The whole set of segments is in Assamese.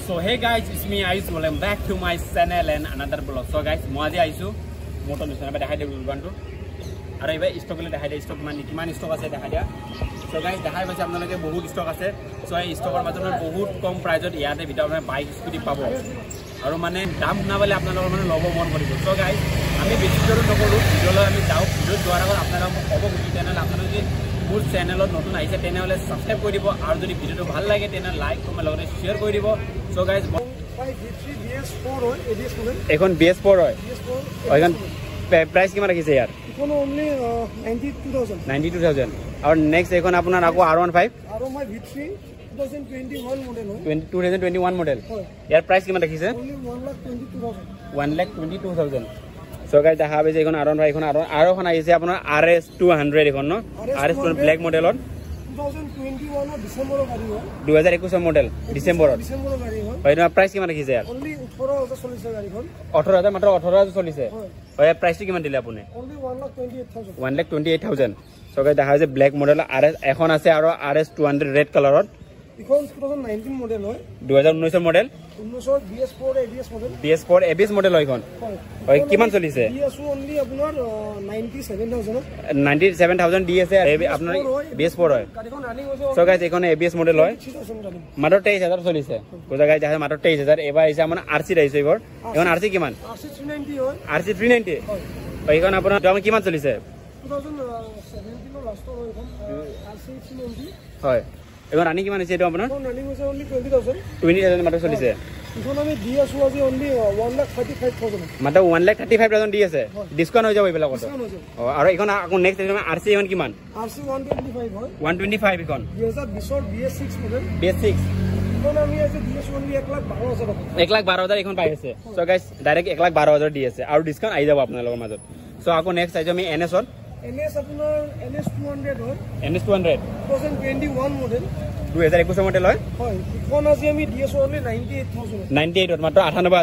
So hey guys, it's me Ayush. Welcome back to my channel and another vlog. So guys, মই আজি আহিছোঁ মোৰতো নিচিনা দেখাই দিওঁ দোকানটো আৰু এইবাৰ ষ্টকলৈ দেখাই দিয়া ষ্টক মানে কিমান ষ্টক আছে দেখাই দিয়া চ' গাইজ দেখাই পাইছে আপোনালোকে বহুত ষ্টক আছে চ' এই ষ্টকৰ মাজত মানে বহুত কম প্ৰাইজত ইয়াতে ভিতৰত মানে বাইক স্কুটি পাব আৰু মানে দাম শুনাবলৈ আপোনালোকৰ মানে ল'ব মন কৰিব চ' গাইজ আমি বেছি দূৰো নকৰোঁ ভিডিঅ'লৈ আমি যাওঁ ভিডিঅ'ত যোৱাৰ আগত আপোনালোকক মই ক'ব খুজিছোঁ তেনেহ'লে আপোনালোকে যদি মোৰ চেনেলত নতুন আহিছে তেনেহ'লে ছাবস্ক্ৰাইব কৰি দিব আৰু যদি ভিডিঅ'টো ভাল লাগে তেনেহ'লে লাইক কমেণ্ট লগতে শ্বেয়াৰ কৰি দিব গাইজ এইখন বি এছ ফ'ৰ হয়। এইখন প্ৰাইচ কিমান ৰাখিছে ইয়াৰ? নাইণ্টি টু থাউজেণ্ড আৰু নেক্সট এইখন আপোনাৰ আকৌ R one five two thousand twenty one model ইয়াৰ প্ৰাইচ কিমান ৰাখিছে? ওৱান লেখ টুৱেণ্টি টু থাউজেণ্ড চৰকাৰে দেখা পাইছে এইখন আৰ ওৱান ফাইভ এইখন আৰু এখন আহিছে আপোনাৰ আৰ এছ টু হাণ্ড্ৰেড এইখন ন? আৰ এছ টু ব্লেক মডেলত দুহেজাৰ একৈছৰ মডেল ডিচেম্বৰত। হয় তোমাৰ প্ৰাইচ কিমান ৰাখিছে ইয়াৰ ওঠৰ হাজাৰ মাত্ৰ ওঠৰ হাজাৰ চলিছে হয়। ইয়াৰ প্ৰাইচটো কিমান দিলে আপুনি? ওৱান লেখ টুৱেণ্টি এইট থাউজেণ্ড চৰকাৰে দেখা হৈছে ব্লেক মডেল আৰ এছ এখন আছে আৰু R S two hundred red কালাৰত দুহেজাৰ ঊনৈছৰ model B S four A B S model হয় এইখন। হয়। কিমান চলিছে? নাইণ্টি ছেভেন থাউজেণ্ড দি আছে আপোনাৰ বি এছ ফ'ৰ হয়। চ' গাইজ এইখন এ বি এছ মডেল হয় মাত্ৰ তেইছ হাজাৰ চলিছে। পূজা গাইজ আছে মাত্ৰ তেইছ হাজাৰ। এইবাৰ আহিছে আপোনাৰ আৰ চিত আহিছে এইবাৰ। এইখন আৰ চি কিমান? আৰ চি থ্ৰী নাইণ্টি এইখন আপোনাৰ দাম কিমান চলিছে? হয়। এইখন ৰানিং কিমান হৈছে এইটো আপোনাৰ? টুৱেণ্টি থাউজেণ্ড মাত্ৰ চলিছে। মাত্ৰ one lakh thirty five thousand দি আছে। ডিছকাউণ্ট হৈ যাব এইবিলাকত। অঁ আৰু এইখন আকৌ নেক্সট আৰ চি এইখন কিমান? ওৱান টুৱেণ্টি ফাইভ এইখন। বি এছ ছিক্স এক লাখ বাৰ হাজাৰ এইখন পাই আছে। চ' গাইজ ডাইৰেক্ট এক লাখ বাৰ হাজাৰ দি আছে। আৰু ডিছকাউণ্ট আহি যাব আপোনালোকৰ মাজত। চ' আকৌ নেক্সট আহিছোঁ আমি এন এছত এন এছ টু হাণ্ড্ৰেড দুহেজাৰ একৈছৰ মডেল হয় নাইণ্টি এইটত মাত্ৰ আঠানব্বৈ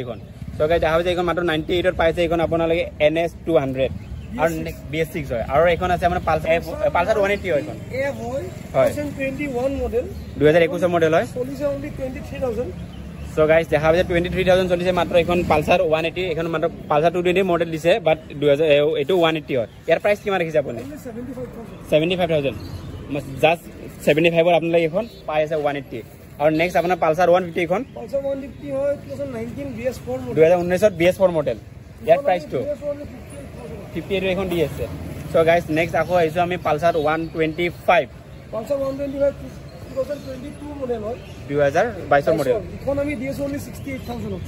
এইখন। চ' গাইজ দেখা হৈছে এইখন মাত্ৰ নাইণ্টি এইটত পাইছে এইখন আপোনালোকে এন এছ টু হাণ্ড্ৰেড আৰু নেক্সট বি এছ ছিক্স হয়। আৰু এইখন আছে আপোনাৰ পালচাৰ পালচাৰ ওৱান এইটি হয় এইখন। হয় দুহেজাৰ একৈছৰ মডেল হয় চ' গাইজ দেখা পাইছে টুৱেণ্টি থ্ৰী থাউজেণ্ড চলিছে মাত্ৰ এইখন পালচাৰ ওৱান এইটি এইখন মাত্ৰ পালচাৰ টু টুৱেণ্টি মডেল দিছে বাট দুহেজাৰ এইটো ওৱান এইটি হয় ইয়াৰ প্ৰাইচ কিমান ৰাখিছে আপুনি seventy five thousand just seventy ফাইভত আপোনালোকে এইখন পাই আছে ওৱান এইটি আৰু নেক্সট আপোনাৰ পালচাৰ ওৱান ফিফটি এইখন দুহেজাৰ ঊনৈছত বি এছ ফ'ৰ মডেল ইয়াৰ প্ৰাইচটো ফিফটি এইট এইখন দি আছে চ' গাইজ নেক্সট আকৌ আহিছোঁ আমি পালচাৰ ওৱান টুৱেণ্টি ফাইভ দুহেজাৰ বাইছৰ মডেল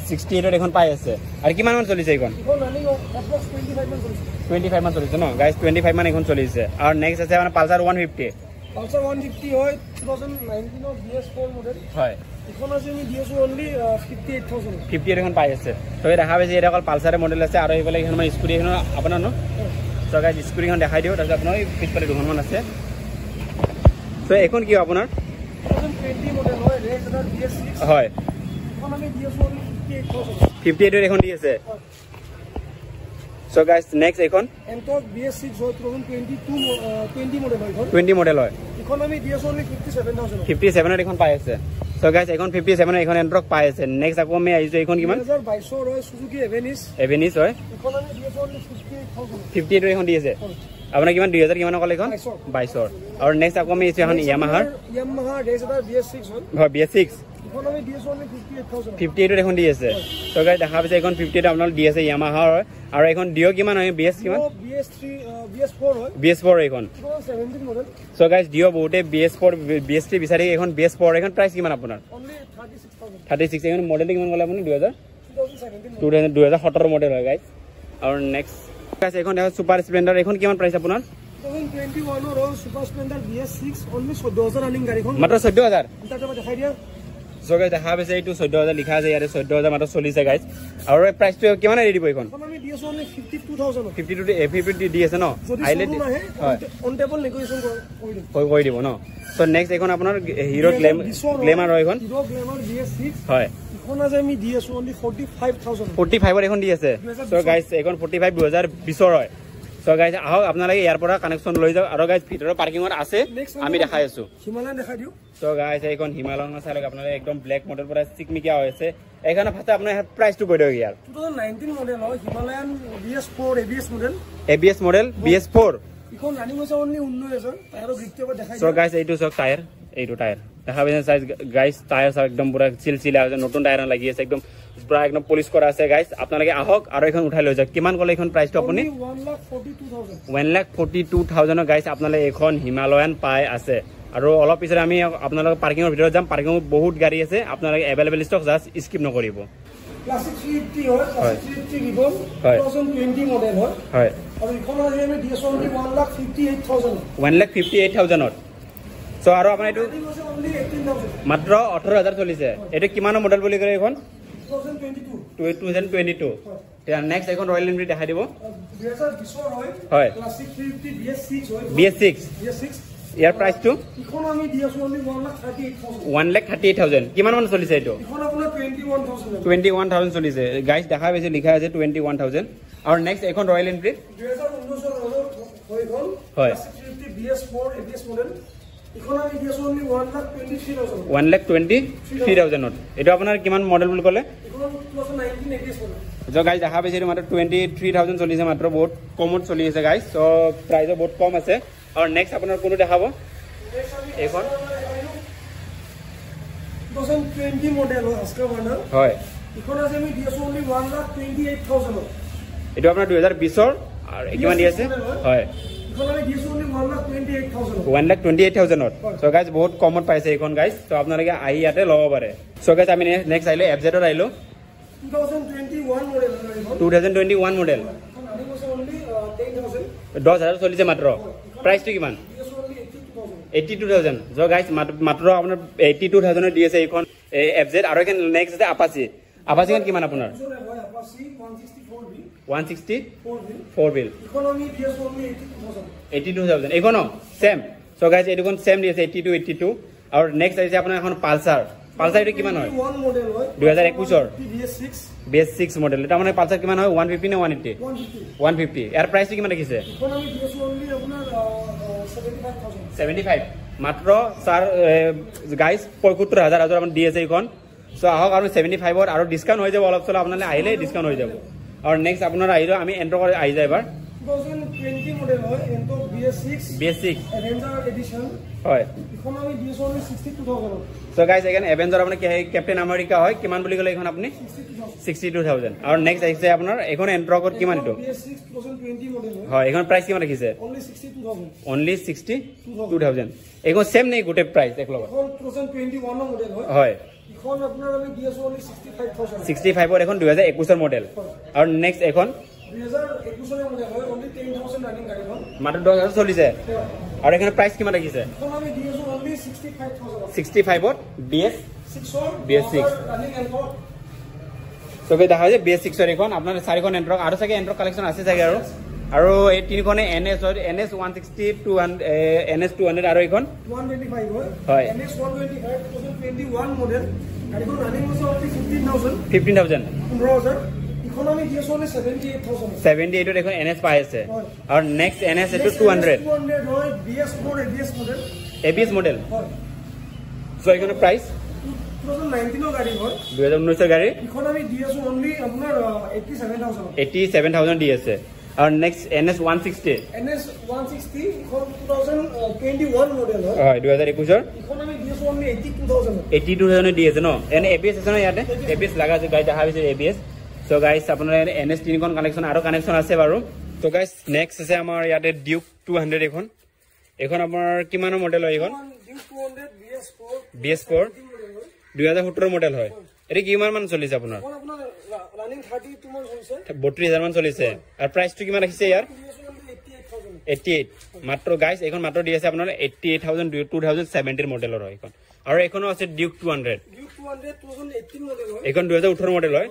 ছিক্সটি এইটত এইখন পাই আছে। আৰু কিমান মান চলিছে এইখন? টুৱেণ্টি ফাইভ মান চলিছে। ন? গাইজ টুৱেণ্টি ফাইভ মান এইখন চলিছে। আৰু নেক্সট আছে মানে পালচাৰ ওৱান ফিফটি হয় ফিফটি এইট এখন পাই আছে। ত' এই দেখা পাইছে এতিয়া অকল পালচাৰে মডেল আছে আৰু এইফালে এইখন মানে স্কুটি এখন আপোনাৰ ন? চ' গাইজ স্কুটিখন দেখাই দিওঁ। তাৰপিছত আপোনাৰ পিছফালে দুখনমান আছে। চ' এইখন কি আপোনাৰ? হয় ফিফটি এইটত এখন দি আছে। চ' গাইজ নেক্সট এইখন। টুৱেণ্টি মডেল হয় ফিফটি ছেভেনত এইখন। পাই আছে। চ' গাইজ এইখন ফিফটি ছেভেনত এইখন এণ্ট্ৰক পাই আছে। নেক্সট আকৌ আমি আহিছোঁ এইখন কিমান? এভেনিছ হয় ফিফটি এইটত এইখন দি আছে। আপোনাৰ কিমান দুই হাজাৰ কিমান অকল এইখন বাইছৰ। আৰু নেক্সট আকৌ আমি আহিছোঁ এখন য়ামাহাৰ হয় বি এছ ছিক্স ফিফটি এইটত এখন দি আছে। চ' গাইজ দেখা পাইছে এইখন ফিফটি এইট আপোনালোক দি আছে য়ামাহাৰ হয় আৰু এইখন ডিঅ' কিমান হয়? বি এছ কিমান? বি এছ ফ'ৰ এইখন। চ' গাইজ ডিঅ' বহুতে B S four B S three বিচাৰি এইখন বি এছ ফ'ৰ এইখন প্ৰাইচ কিমান আপোনাৰ? থাৰ্টি ছিক্স এইখন মডেলটো কিমান ক'লে আপুনি? দুহেজাৰ টু থাউজেণ্ড দুহেজাৰ সোতৰ মডেল হয় গাইজ আৰু নেক্সট এইখন দেখোন ছুপাৰ স্প্লেণ্ডাৰ এইখন কিমান প্ৰাইচ আপোনাৰ? মাত্ৰ চৈধ্য হাজাৰ। চ' গাইজ দেখা পাইছে এইটো চৈধ্য হাজাৰ লিখা আছে ইয়াতে চৈধ্য হাজাৰ মাত্ৰ চলিছে গাইজ আৰু প্ৰাইচটো কিমান এৰি দিব এইখন? ফিফটি টু ফিফটি দি আছে ন? আহিলে হয়। কৰি দিব ন? চ' নেক্সট এইখন আপোনাৰ হিৰ' গ্লেম গ্লেমাৰ হয় এইখন। হয়। ফৰ্টি ফাইভত এইখন দি আছে চ' গাইজ এইখন ফৰ্টি ফাইভ দুহেজাৰ বিছৰ হয়। চ' গাইজ আহক আপোনালোকে ইয়াৰ পৰা কানেকশ্যন লৈ যাওক। আৰু গাইজ ভিতৰৰ পাৰ্কিঙত আছে। আমি দেখাই আছো। হিমালয়ান দেখাই দিওঁ গাইজ এইখন হিমালয়ন চাই লওক আপোনালোকে একদম ব্লেক মডেল পৰা চিকমিকিয়া হৈ আছে। এইকাৰণে ফাৰ্ষ্টে আপোনাৰ প্ৰাইচটো কৈ দিয়ক ইয়াৰ। টু থাউজেণ্ড নাইনটিন মডেল হয়। Himalayan B S four A B S model A B S model B S four ইখন ৰানিং হৈছে অনলি ঊনৈছ হাজাৰ টায়াৰৰ গ্ৰিপটো এবাৰ দেখাই চ' গাইজ এইটো চাওক টায়াৰ এইটো টায়াৰ দেখা পাইছে চাইজ গাইজ টায়াৰ চাওক একদম পুৰা চিলচিলা হৈছে নতুন টায়াৰ লাগি আছে একদম পুৰা একদম পলিচ কৰা আছে গাইজ আপোনালোকে আহক আৰু এইখন উঠাই লৈ যাওক। কিমান ক'লে এইখন প্ৰাইচটো আপুনি? ওৱান লাখ ফৰ্টি টু থাউজেণ্ডৰ গাইজ আপোনালোকে এইখন হিমালয়ান পাই আছে। আৰু অলপ পিছত আমি আপোনালোকৰ পাৰ্কিঙৰ ভিতৰত যাম। পাৰ্কিঙত বহুত গাড়ী আছে। আপোনালোকে এভেইলেবল ষ্টক জাষ্ট স্কিপ নকৰিব। ওৱান লাখ ফিফটি এইট থাউজেণ্ডত চ' আৰু আপোনাৰ এইটো মাত্ৰ ওঠৰ হাজাৰ চলিছে। এইটো কিমানৰ মডেল বুলি ক'লে এইখন? Two. Thousand twenty two. Two two next এইখন ৰয়েল এনফিল্ড দেখাই দিব। হয়। বি এছ ছিক্স ইয়াৰ প্ৰাইচটো আমি দি আছোঁ only one lakh thirty eight? Thousand কিমান মান চলিছে এইটো টুৱেণ্টি ওৱান থাউজেণ্ড চলিছে। গাইজ দেখা পাইছে লিখা আছে টুৱেণ্টি ওৱান থাউজেণ্ড আৰু নেক্সট এইখন ৰয়েল এনফিল্ড হয়। ওৱান লাখ টুৱেণ্টি থ্ৰী থাউজেণ্ডত এইটো আপোনাৰ কিমান মডেল বুলি ক'লে য গাইজ দেখা পাইছে এইটো মাত্ৰ টুৱেণ্টি থ্ৰী থাউজেণ্ড চলিছে মাত্ৰ বহুত কমত চলি আছে গাইজ চ' প্ৰাইজো বহুত কম আছে আৰু নেক্সট আপোনাৰ কোনটো দেখাব এইখন হয় এইটো আপোনাৰ দুহেজাৰ বিছৰ আৰু কিমান দি আছে হয় ওৱান লাখ টুৱেণ্টি এইট থাউজেণ্ডত চ' গাইজ বহুত কমত পাইছে এইখন গাইজ চ' আপোনালোকে আহি ইয়াতে ল'ব পাৰে। চ' গাইজ আমি নেক্সট আহিলোঁ এফ আহিলোঁ। Two thousand twenty one model দহ হাজাৰ চলিছে মাত্ৰ। প্ৰাইচটো কিমান? এইটি টু থাউজেণ্ড য' গাইজ মাত্ৰ আপোনাৰ এইটি টু থাউজেণ্ডত দি আছে এইখন এফ জেড আৰু এইখন নেক্সট আছে আপাচি আপাচিখন কিমান আপোনাৰ? আমি এইখনো আৰু নেক্সট আহিছে আপোনাৰ এখন এইটো কিমান হয়? মডেল হয়। মডেল এটা মানে কিমান হয়? নে আমি আপোনাৰ মাত্ৰ ছাৰ গাইজ পঁয়সত্তৰ হাজাৰ। হাজাৰ আপুনি দি আছে এইখন। চ' আহক আৰু ছেভেণ্টি ফাইভত আৰু ডিছকাউণ্ট হৈ যাব অলপ চলপ আপোনালোকে আহিলে ডিছকাউণ্ট হৈ যাব। আৰু নেক্সট আপোনাৰ আহিলেও আমি এণ্টাৰ আহি যায় এবাৰ। কেপ্টেইন আমেৰিকা কিমান বুলি ক'লে এইখন আপুনি? ছিক্সটি টু থাউজেণ্ড আৰু নেক্সট আহিছে আপোনাৰ এইখন এণ্ট্ৰকত কিমান এইটো? এইখন প্ৰাইচ কিমান ৰাখিছে? অনলি ছিক্সটি টু থাউজেণ্ড এইখন ছেম গোটেই প্ৰাইচ হয়। ইখন আপোনাৰ ছিক্সটি ফাইভত এখন দুহেজাৰ একৈছৰ মডেল আৰু নেক্সট এখন? দুহেজাৰ একৈছৰে মডেল মাত্ৰ দহ হাজাৰ চলিছে। আৰু এইখন প্ৰাইচ কিমান ৰাখিছে ইখন আমি দি আছোঁ only sixty five thousand sixty ফাইভত B S ছিক্সৰ BS6 ৰানিং এণ্টক চবেই দেখা হৈছে বি এছ ছিক্সৰ এইখন আপোনাৰ চাৰিখন এণ্ট্ৰক আৰু চাগে এণ্ট্ৰক কালেকশ্যন আছে চাগে আৰু। আৰু এই তিনিখনে এন এছ হয় N S one sixty two N S two hundred আৰু এইখন। হয়। ফিফটিন থাউজেণ্ড ছেভেণ্টি এইটত এখন এন এছ পাই আছে। আৰু নেক্সট এন এছ এইটো two hundred A B S model so' এইখনৰ প্ৰাইচ দুহেজাৰ ঊনৈছৰ গাড়ী? এইটি ছেভেন থাউজেণ্ড দি আছে। নেক্সট ইখন two thousand twenty one model হয় হয় দুহেজাৰ একৈছৰ ইখন আমি দি আছোঁ only eighty two thousand eighty two thousand দি আছে ন এনে এ বি এছ আছে ন ইয়াতে এ বি এছ লগা আছে গাড়ী দেখা পাইছে A B S so guys আপোনাৰ এন এছ তিনিখন কানেকশ্যন আৰু কানেকশ্যন আছে বাৰু ত' গাইজ নেক্সট আছে আমাৰ ইয়াতে ডিউক টু হাণ্ড্ৰেড এইখন আপোনাৰ কিমানৰ মডেল হয় এইখন বি এছ ফ'ৰ হয় দুহেজাৰ সোতৰ মডেল হয় এইটো কিমান মান চলিছে আপোনাৰ বত্ৰিছ হাজাৰ মান চলিছে। আৰু প্ৰাইচটো কিমান ৰাখিছে ইয়াৰ? দি আছোঁ only eighty eight thousand eighty eight মাত্ৰ গাইজ এইখন মাত্ৰ দি আছে আপোনাৰ eighty eight thousand two thousand seventeen মডেলৰ হয় এইখন। আৰু এইখনো আছে ডিউক টু হাণ্ড্ৰেড এইখন দুহেজাৰ ওঠৰ মডেল হয়।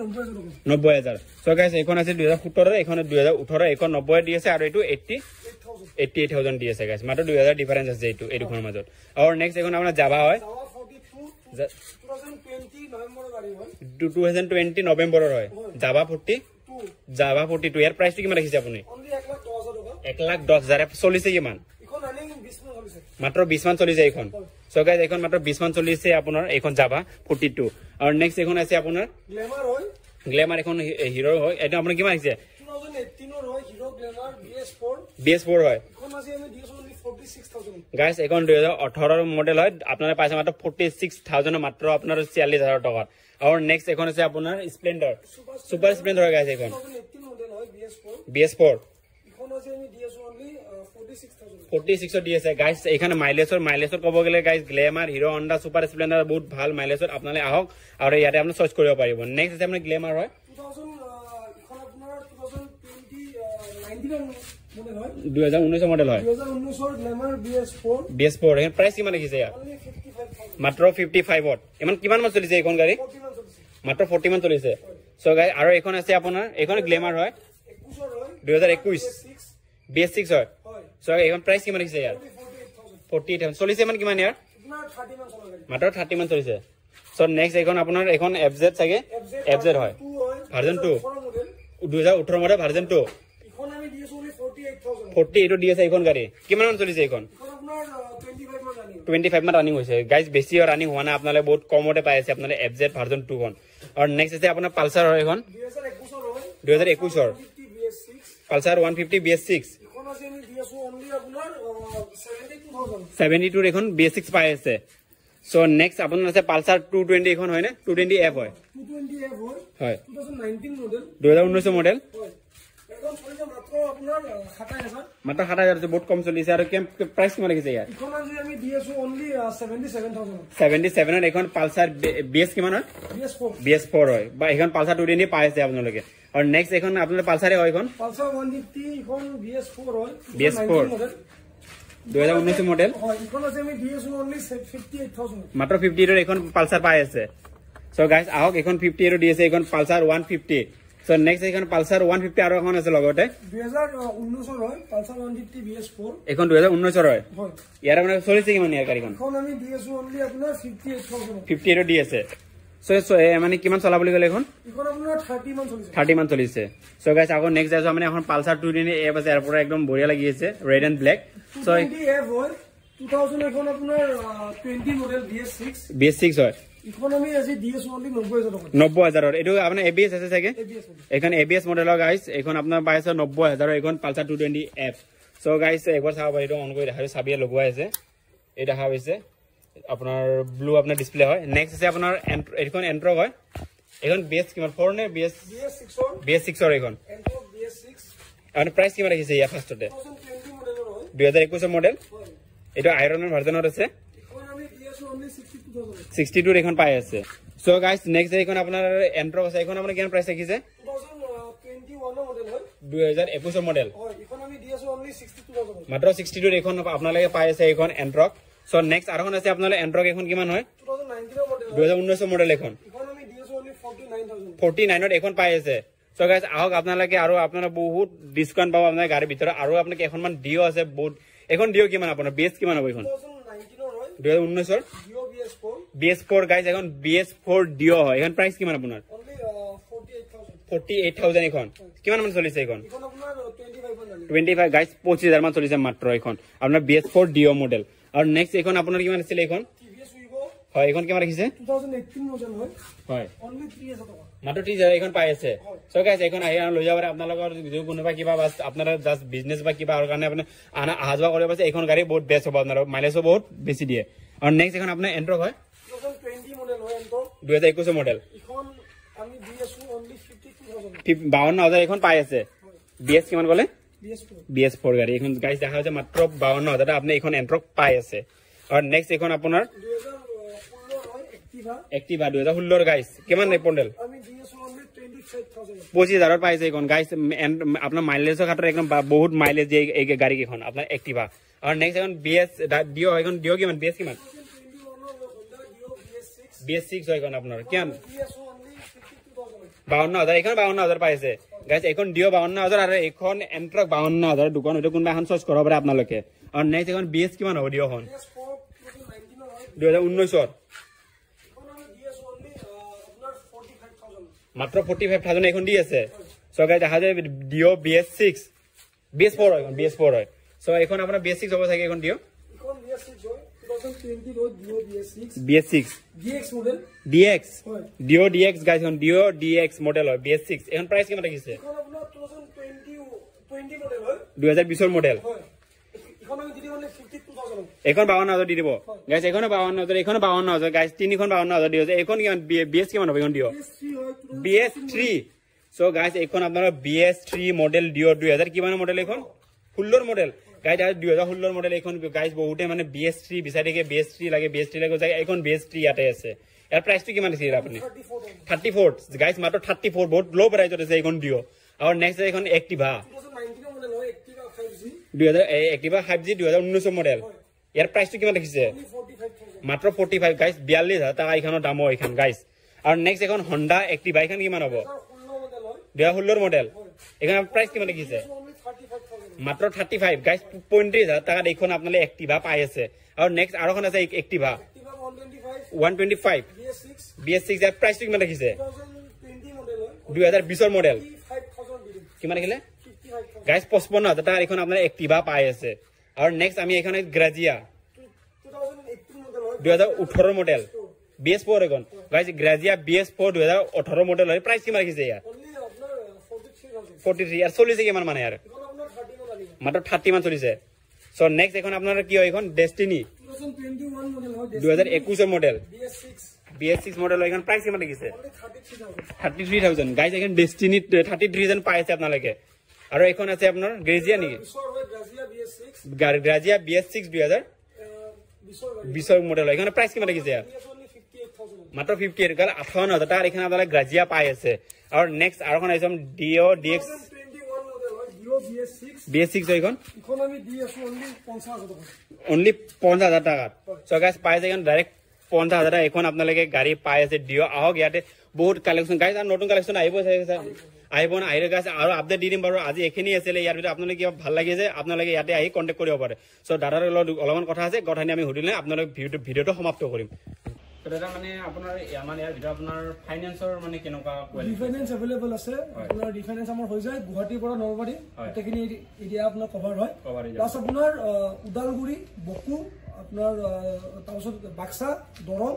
নব্বৈ হাজাৰ টকা। নব্বৈ হাজাৰ। চ' গাইজ এইখন আছে দুহেজাৰ সোতৰ এইখন দুহেজাৰ ওঠৰ এইখন নব্বৈ দি আছে আৰু এইটো eighty eight thousand eighty eight thousand দি আছে গাইজ মাত্ৰ দুহেজাৰ ডিফাৰেঞ্চ আছে এইটো এই দুখনৰ মাজত। আৰু নেক্সট এইখন আপোনাৰ যাবা হয়। টুৱেণ্টি নৱেম্বৰৰ গাড়ী হয়। Jawa forty Jawa forty two ইয়াৰ প্ৰাইচটো কিমান ৰাখিছে আপুনি? এক লাখ দহ হাজাৰ চলিছে কিমান? মাত্ৰ বিশ মান চলিছে এইখন। চ' গাইজ এইখন মাত্ৰ বিশ মান চলিছে আপোনাৰ এইখন জাভা ফৰ্টি টু আৰু নেক্সট এইখন আছে আপোনাৰ গ্লেমাৰ এখন হিৰ' হয়। এইটো আপোনাৰ কিমান আহিছে? বি এছ ফ'ৰ হয়। গাইজ এইখন দুহেজাৰ ওঠৰৰ মডেল হয়। আপোনাৰ পাইছে মাত্ৰ ফৰ্টি ছিক্স থাউজেণ্ড মাত্ৰ আপোনাৰ ছিয়াল্লিছ হাজাৰ টকাত। আৰু নেক্সট এখন আছে আপোনাৰ স্প্লেণ্ডাৰ স্প্লেণ্ডাৰ হয় গাইজ এইখন। বি এছ ফ'ৰ ফৰ্টি ছিক্সত দি আছে। গাইজ এইখানে মাইলেজৰ মাইলেজত ক'ব গ'লে guys Glamour Hero' Honda Super Splendor বহুত ভাল মাইলেজত আপোনালোকে আহক। আৰু ইয়াতে আপুনি চইচ কৰিব পাৰিব। নেক্সট আছে আপোনাৰ গ্লেমাৰ হয়। দুহেজাৰ ঊনৈছৰ মডেল হয়। বি এছ ফ'ৰ লিখিছে কিমান মান চলিছে এইখন গাড়ী? মাত্ৰ ফৰ্টি মান চলিছে। চ' গাড়ী আৰু এইখন আছে আপোনাৰ এইখন গ্লেমাৰ হয়। দুহেজাৰ একৈছ বি এছ চিক্স হয়। প্ৰাইচ কিমান লিখিছে ইয়াৰ? ফৰ্টি চলিছে ইমান কিমান ইয়াৰ? মাত্ৰ থাৰ্টি মান চলিছে। চ' নেক্সট এইখন আপোনাৰ এইখন এফ জেড চাগে? এফ জেড হয়। ভাৰ্জন টু দুহেজাৰ ওঠৰ model version two forty eight দি আছে এইখন গাড়ী। কিমান মান চলিছে এইখন? টুৱেণ্টি ফাইভ মান ৰানিং হৈছে। গাইজ বেছি ৰানিং হোৱা নাই আপোনালোকে বহুত কমতে পাই আছে আপোনালোকে এফ জেড ভাৰ্জন টুখন আৰু নেক্সট আছে আপোনাৰ পালচাৰ হয় এইখন। দুহেজাৰ একৈছৰ Pulsar one fifty B S six seventy two tour এইখন বি এছ ছিক্স পাই আছে। চ' নেক্সট আপোনাৰ আছে পালচাৰ টু টুৱেণ্টি এইখন হয়নে? টু টুৱেণ্টি এফ হয়। টু হয়। টু দুহেজাৰ ঊনৈছৰ মডেল মাত্ৰ সাতাইছ হাজাৰ। সাত হাজাৰ বহুত কম চলিছে আৰু প্ৰাইচ কিমান ৰাখিছে ছেভেণ্টি থাউজেণ্ড ছেভেণ্টি ছেভেনত এইখন পালচাৰ বি এছ কিমান হয় বি এছ ফ'ৰ হয়। বা এইখন পালচাৰ টু টুৱেণ্টি পাই আছে আপোনালোকে। আৰু নেক্সট এইখন আপোনালোকে পালচাৰে হয় এইখন? বি এছ ফ'ৰ হয়। BS4 মডেল দুহেজাৰ ঊনৈছৰ মডেল মাত্ৰ ফিফটি এইটৰ এইখন পালচাৰ পাই আছে। চ' গাইজ আহক এইখন ফিফটি এইটৰ দি আছে এইখন পালচাৰ ওৱান ফিফটি চ' নেক্সট এইখন পালচাৰ ওৱান ফিফটি আৰু এখন আছে লগতে। দুহেজাৰ ঊনৈছৰ হয় Pulsar one fifty B S four এইখন দুহেজাৰ ঊনৈছৰ হয়। হয়। ইয়াৰ মানে চলিছে কিমান ইয়াৰ গাড়ীখন? ইখন আমি দি আছো অনলি আপোনাৰ ফিফটি এইট থাউজেণ্ড ফিফটি এইটৰ দি আছে। চ' মানে কিমান চলা বুলি ক'লে এইখন? ইখন আপোনাৰ থাৰ্টি মান চলিছে। থাৰ্টি মান চলিছে। চ' গাইজ আকৌ নেক্সট যাইছোঁ মানে এখন পালচাৰ টু টুৱেণ্টি এফ আছে ইয়াৰ পৰা একদম বঢ়িয়া লাগি আছে red and black two so' twenty F হয়। টু থাউজেণ্ড এখন আপোনাৰ twenty model B S six B S six হয়। ইখন আমি আজি দি আছো অনলি নব্বৈ হাজাৰ টকা নব্বৈ হাজাৰৰ এইটো আপোনাৰ এ বি এছ আছে চাগে? এ বি এছ মডেল এইখন এ বি এছ মডেলৰ গাইজ এইখন আপোনাৰ পাই আছে নব্বৈ হাজাৰৰ এইখন Pulsar two twenty F so' guys একবাৰ চাব পাৰি এইটো অন কৰি দেখা চাবিয়ে লগোৱাই আছে। এই দেখা পাইছে আপোনাৰ ব্লু আপোনাৰ ডিছপ্লে হয়। নেক্সট আছে আপোনাৰ এইখন এণ্ট্ৰক হয়। এইখন বি এছ কিমান ফ'ৰ নে বি এছ বি এছ ছিক্সৰ এইখন। আপোনাৰ প্ৰাইচ কিমান ৰাখিছে ইয়াৰ ফাৰ্ষ্টতে দুহেজাৰ একৈছৰ মডেল এইটো আইৰনৰ ভাৰ্জনত আছে ইখন আমি দি আছো only sixty two thousand sixty tour এইখন পাই আছে গাইজ নেক্সট আছে মডেল হয় দুহেজাৰ একৈছৰ মডেল হয় আপোনালোকে আছে এখন আছে আপোনালোকে কিমান হয়? টু থাউজেণ্ড নাইনটিনৰ মডেল পাই আছে। গাইজ আহক আপোনালোকে বহুত ডিছকাউণ্ট পাব আপোনাৰ গাড়ীৰ ভিতৰত। আৰু আপোনাক কেইখনমান ডিঅ' আছে বহুত এইখন ডিঅ' কিমান আপোনাৰ? বি এছ কিমান হ'ব এইখন টু থাউজেণ্ড নাইনটিনৰ হয় দুহেজাৰ ঊনৈছৰ বি এছ ফ'ৰ গাইজ এখন বি এছ ফ'ৰ ডিঅ' হয়। এইখন প্ৰাইচ কিমান আপোনাৰ? ফৰ্টি এইট থাউজেণ্ড এইখন। কিমান মান চলিছে এইখন? টুৱেণ্টি ফাইভ গাইজ পঁচিছ হাজাৰ মান চলিছে মাত্ৰ এইখন। আপোনাৰ B S four Dio' model আৰু নেক্সট এইখন আপোনাৰ কিমান আছিলে এইখন? হয় এইখন কিমান ৰাখিছে? টু থাউজেণ্ড এইটিন মডেল হয়। হয়। অনলি ত্ৰিছ হাজাৰ টকা। মাত্ৰ ত্ৰিছ হাজাৰ এইখন পাই আছে। চ' গাইজ এইখন আহি আৰু লৈ যাব পাৰে। আপোনালোকৰ যদি কোনোবা কিবা বা আপোনাৰ জাষ্ট বিজনেছ বা কিবা কাৰণে আপুনি আনা অহা যোৱা কৰিব পাৰিছে। এইখন গাড়ী বহুত বেষ্ট হ'ব আপোনাৰ মাইলেজো বহুত বেছি দিয়ে। আৰু নেক্সট এইখন আপোনাৰ এণ্ট্ৰক হয়। টু থাউজেণ্ড টুৱেণ্টি মডেল দুহেজাৰ একৈছৰ মডেল ইখন আমি দি আছো অনলি ফিফটি টু থাউজেণ্ড ফিফ- বাৱন্ন হাজাৰ এইখন পাই আছে। বি এছ কিমান ক'লে? B S four B S four গাড়ী। এইখন গাড়ী দেখা হৈছে মাত্ৰ বাৱন্ন হাজাৰ। আপুনি এইখন এণ্ট্ৰক পাই আছে। আৰু নেক্সট এইখন আপোনাৰ এক্টিভা দুহেজাৰ ষোল্লৰ গাড়ী কিমান থাউজেণ্ড পঁচিছ হাজাৰত পাইছে এইখন। গাড়ী আপোনাৰ মাইলেজৰ ক্ষেত্ৰত একদম বহুত মাইলেজ দিয়ে এই গাড়ী কেইখন আপোনাৰ এক্টিভা আৰু নেক্সট এখন বি এছ ডিঅ' এইখন ডিঅ' কিমান? বি এছ কিমান? বি এছ ছিক্স এইখন আপোনাৰ। কিমান? বাৱন্ন হাজাৰ। এইখন বাৱন্ন হাজাৰ পাইছে। গাইজ এইখন ডিঅ' বাৱন্ন হাজাৰ আৰু এইখন এণ্ট্ৰক বাৱন্ন হাজাৰ দুখন হয়তো কোনোবা এখন চইচ কৰিব পাৰে আপোনালোকে। আৰু নেক্সট এইখন বি এছ কিমান হ'ব ডিঅ'খন দুহেজাৰ ঊনৈছৰ ইখন আমি দি আছো অনলি আপোনাৰ ফৰ্টি ফাইভ থাউজেণ্ড মাত্ৰ ফৰ্টি ফাইভ থাউজেণ্ড এইখন দি আছে। চ' গাইজ দেখা যায় Dio' B S six B S four হয় বি এছ ফ'ৰ হয়। চ' এইখন আপোনাৰ বি এছ ছিক্স হ'ব চাগে এইখন ডিঅ' ইখন BS6 হয় 2020 লৈ Dio BS6 B S six DX model D X হয়। ডিঅ' ডি এক্স গাইজ এখন ডিঅ' ডি এক্স মডেল হয় বি এছ ছিক্স এইখন প্ৰাইচ কিমান ৰাখিছে ইখন আপোনাৰ 2020 20 মডেল হয়। দুহেজাৰ বিছৰ মডেল হয় ইখন আমি দি দিম মানে 52000 এইখন বাৱন্ন হাজাৰ দি দিব। গাইজ এইখনো বাৱন্ন হাজাৰ এইখনো বাৱন্ন হাজাৰ। গাইজ তিনিখন বাৱন্ন হাজাৰ দি আছে। এইখন কিমান? বি এছ কিমান হ'ব এইখন ডিঅ' BS3 হয় B S three so' guys এইখন আপোনাৰ B S three model Dio' দুহেজাৰ কিমানৰ মডেল এইখন? ষোল্লৰ মডেল গাইজ দুহেজাৰ ষোল্লৰ মডেল এইখন গাইজ বহুতে মানে বি এছ থ্ৰী বিচাৰি থাকে। বি এছ থ্ৰী লাগে বি এছ থ্ৰী লাগে যায়। এইখন বি এছ থ্ৰী ইয়াতে আছে। ইয়াৰ প্ৰাইচটো কিমান দিছিলে আপুনি? 34000 থাৰ্টি ফ'ৰ গাইজ মাত্ৰ থাৰ্টি ফ'ৰ বহুত ল' প্ৰাইচত আছে এইখন ডিঅ' আৰু নেক্সট এইখন এক্টিভা 2019 মডেল হয় Activa 5G দুহেজাৰ এক্টিভা ফাইভ জি দুহেজাৰ ঊনৈছৰ মডেল ইয়াৰ প্ৰাইচটো কিমান দেখিছে? only 45000 মাত্ৰ ফৰ্টি ফাইভ গাইজ বিয়াল্লিছ হাজাৰ টকা এইখনৰ দামৰ এইখন গাইজ আৰু নেক্সট এখন হণ্ডা এক্টিভা এইখন কিমান হ'ব? 16 মডেল এইখন প্ৰাইচ কিমান দেখিছে? This only 35000 মাত্ৰ থাৰ্টি ফাইভ গাইজ পঁয়ত্ৰিছ হাজাৰ টকাত এইখন আপোনালোকে এক্টিভা পাই আছে। আৰু নেক্সট আৰু এখন আছে Activa 125 one twenty five BS6 B S six ইয়াৰ প্ৰাইচটো কিমান দেখিছে? 2020 মডেল হয় দুহেজাৰ বিছৰ মডেল 55000 দি দিম কিমান দেখিলে? 55000 গাইজ পঁচপন্ন হাজাৰ টকাত এইখন আপোনাৰ এক্টিভা পাই আছে। আৰু নেক্সট আমি এইখন গ্ৰাজিয়া 2018 মডেল হয়। দুহেজাৰ ওঠৰ মডেল বি এছ ফ'ৰ এইখন guys Grazia B S four দুহেজাৰ ওঠৰ মডেল হয়। প্ৰাইচ কিমান ৰাখিছে ইয়াৰ? only আপোনাৰ 43000 ফৰ্টি থ্ৰী ইয়াৰ চলিছে কিমান মানে ইয়াৰ? এখন আপোনাৰ 30 মান লাগিব। মাত্ৰ থাৰ্টি মান চলিছে। চ' নেক্সট এইখন আপোনাৰ কি হয় এইখন? ডেষ্টিনি 2021 মডেল হয়। দুহেজাৰ একৈছৰ model BS6 B S six model এইখন প্ৰাইচ কিমান দেখিছে? 33000 থাৰ্টি থ্ৰী থাউজেণ্ড গাইজ এইখন ডেষ্টিনি থাৰ্টি থ্ৰী থাউজেণ্ড পাই আছে আপোনালোকে। আৰু এইখন আছে আপোনাৰ গ্ৰেজিয়া নেকি? গ্ৰাজিয়া BS6 গা- গ্ৰাজিয়া বি এছ ছিক্স দুহেজাৰ গাড়ী। বিছৰ মডেল হয়। এইখন প্ৰাইচ কিমান দেখিছে? ইয়াৰ BS only 58000 মাত্ৰ ফিফটি এইট কাৰণ আঠাৱন্ন হাজাৰ টকাৰ এইখন আপোনালোকে গ্ৰাজিয়া পাই আছে। আৰু নেক্সট আৰু এখন আহিছে ডিঅ' ডি এক্স 2021 মডেল হয় Dio BS6 B S six এইখন। ইখন আমি দি আছো only 50000 টকা। অনলি পঞ্চাছ হাজাৰ টকাত চ' গাইজ পাই আছে এইখন ডাইৰেক্ট পঞ্চাছ হাজাৰ টকা। এইখন আপোনালোকে গাড়ী পাই আছে ডিঅ' আহক ইয়াতে বহুত কালেকশ্যন আৰু নতুন কালেকশ্যন আহিব চাগে আহিব না আহিলে গাইজ আৰু আপডেট দি দিম বাৰু আজি এইখিনি আছিলে ইয়াৰ ভিতৰত আপোনালোকে কিবা ভাল লাগিছে আপোনালোকে ইয়াতে আহি কণ্টেক্ট কৰিব পাৰে চ' দাদাৰ লগত অলপমান কথা আছে কথাখিনি আমি সুধিলে আপোনালোকে ভিডিঅ'টো ভিডিঅ'টো সমাপ্ত কৰিম দাদা মানে আপোনাৰ আমাৰ ইয়াৰ ভিতৰত আপোনাৰ ফাইনেন্সৰ মানে কেনেকুৱা ৰিফাইনেন্স এভেইলেবল আছে আপোনাৰ ৰিফাইনেন্স আমাৰ হৈ যায় গুৱাহাটীৰ পৰা নলবাৰী হয়। গোটেইখিনি এৰিয়া আপোনাৰ কভাৰ হয় Cover হৈ যায়। প্লাছ আপোনাৰ আহ, ওদালগুৰি বকো আপোনাৰ তাৰপিছত বাক্সা দৰং।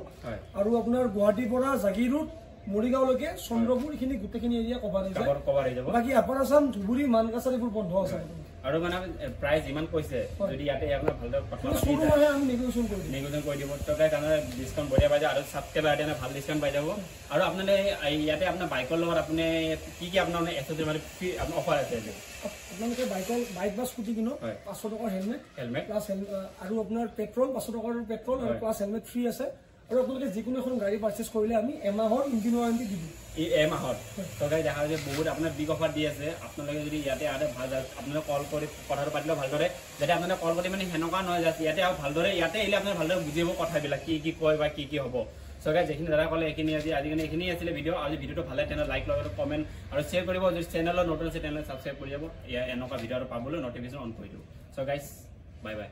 আৰু আপোনাৰ গুৱাহাটীৰ পৰা জাগিৰোড মৰিগাঁওলৈকে চন্দ্ৰপুৰ এইখিনি গোটেইখিনি এৰিয়া কভাৰ হৈ যায়। কভাৰ হৈ যাব। বাকী আপাৰ আছাম ধুবুৰী মানকাছাৰ এইবোৰ বন্ধ আছে। আৰু মানে প্ৰাইচ যিমান কৈছে। যদি ইয়াতে আপোনাৰ ভালদৰে কথা আমি নেগোচিয়েশ্যন কৰি দিম। নিগুজন কৰি দিব। গাইজ আপোনাৰ ডিছকাউণ্ট বঢ়িয়া পাই যায় আৰু ছাবস্ক্ৰাইবাৰ কাৰণে ভাল ডিছকাউণ্ট পাই যাব। আৰু আপোনালোকে ইয়াতে আপোনাৰ বাইকৰ লগত আপুনি কি কি আপোনাৰ মানে মানে ফ্ৰী আপোনাৰ অফাৰ আছে আপোনালোকে বাইকৰ বাইক বা স্কুটি কিনক। হয়। পাঁচশ টকাৰ হেলমেট হেলমেট প্লাছ আৰু আপোনাৰ পেট্ৰল পাঁচশ টকাৰ পেট্ৰল আৰু। প্লাছ হেলমেট ফ্ৰী আছে। আৰু আপোনালোকে যিকোনো এখন গাড়ী পাৰ্চেছ কৰিলে আমি এমাহৰ ইঞ্জিন ৱাৰেণ্টি দি দিম এই এমাহত গাইজ দেখা যায় বহুত আপোনাৰ বিগ অফাৰ দি আছে। আপোনালোকে যদি ইয়াতে আহে ভাল আপোনালোকে কল কৰি কথাটো পাতিলেও ভালদৰে যাতে আপোনালোকে কল কৰি মানে সেনেকুৱা নহয় জাষ্ট ইয়াতে আৰু ভালদৰে ইয়াতে আহিলে আপোনাৰ ভালদৰে বুজিব কথাবিলাক কি কি কয় বা কি কি হ'ব। চ' গাইজ যিখিনি দাদা ক'লে এইখিনি আজি আজিকালি এইখিনি আছিলে ভিডিঅ' আজি ভিডিঅ'টো ভালে তেনেহ'লে লাইক লগাব কমেণ্ট আৰু শ্বেয়াৰ কৰিব। যদি চেনেলত নতুন আছে তেনেহ'লে ছাবস্ক্ৰাইব কৰি যাব। এনেকুৱা ভিডিঅ' আৰু পাবলৈ নটিফিকেশ্যন অন কৰি দিব চ' গাইজ বাই বাই